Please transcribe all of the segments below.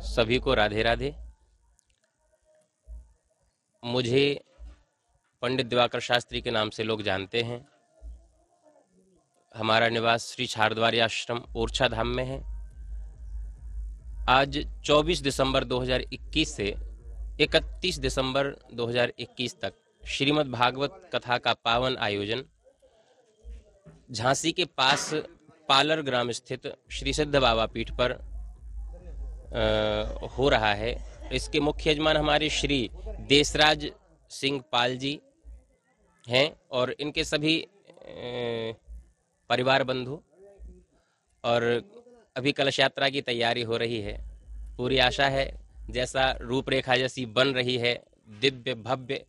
सभी को राधे राधे। मुझे पंडित दिवाकर शास्त्री के नाम से लोग जानते हैं। हमारा निवास श्री छारद्वारी आश्रम ओरछा धाम में है। आज 24 दिसंबर 2021 से 31 दिसंबर 2021 तक श्रीमद् भागवत कथा का पावन आयोजन झांसी के पास पालर ग्राम स्थित श्री सिद्ध बाबा पीठ पर हो रहा है। इसके मुख्य यजमान हमारे श्री देसराज सिंह पाल जी हैं और इनके सभी परिवार बंधु। और अभी कलश यात्रा की तैयारी हो रही है। पूरी आशा है, जैसा रूपरेखा जैसी बन रही है, दिव्य, भव्य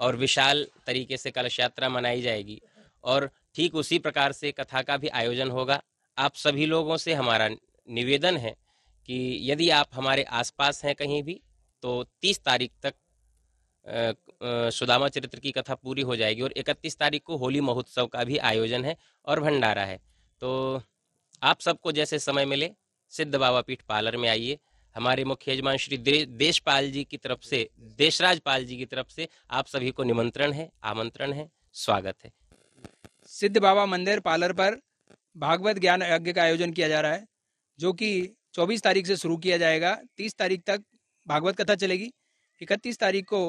और विशाल तरीके से कलश यात्रा मनाई जाएगी। और ठीक उसी प्रकार से कथा का भी आयोजन होगा। आप सभी लोगों से हमारा निवेदन है कि यदि आप हमारे आसपास हैं कहीं भी तो 30 तारीख तक सुदामा चरित्र की कथा पूरी हो जाएगी और 31 तारीख को होली महोत्सव का भी आयोजन है और भंडारा है। तो आप सबको जैसे समय मिले सिद्ध बाबा पीठ पार्लर में आइए। हमारे मुख्य यजमान श्री दे, देशपाल जी की तरफ़ से देशराज पाल जी की तरफ़ से आप सभी को निमंत्रण है आमंत्रण है स्वागत है। सिद्ध बाबा मंदिर पार्लर पर भागवत ज्ञान यज्ञ का आयोजन किया जा रहा है जो कि 24 तारीख से शुरू किया जाएगा। 30 तारीख तक भागवत कथा चलेगी। 31 तारीख को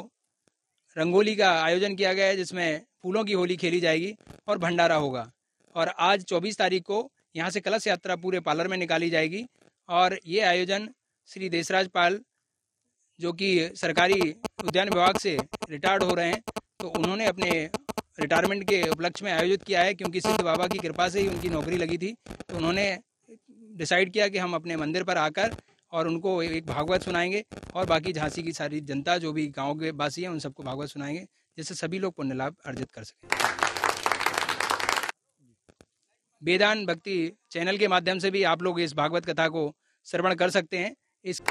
रंगोली का आयोजन किया गया है, जिसमें फूलों की होली खेली जाएगी और भंडारा होगा। और आज 24 तारीख को यहाँ से कलश यात्रा पूरे पार्लर में निकाली जाएगी और ये आयोजन श्री देशराज पाल, जो कि सरकारी उद्यान विभाग से रिटायर्ड हो रहे हैं तो उन्होंने अपने रिटायरमेंट के उपलक्ष्य में आयोजित किया है, क्योंकि सिद्ध बाबा की कृपा से ही उनकी नौकरी लगी थी। तो उन्होंने डिसाइड किया कि हम अपने मंदिर पर आकर और उनको एक भागवत सुनाएँगे और बाकी झांसी की सारी जनता, जो भी गाँव के वासी हैं, उन सबको भागवत सुनाएँगे, जिससे सभी लोग पुण्य लाभ अर्जित कर सकें। वेदान भक्ति चैनल के माध्यम से भी आप लोग इस भागवत कथा को श्रवण कर सकते हैं। इस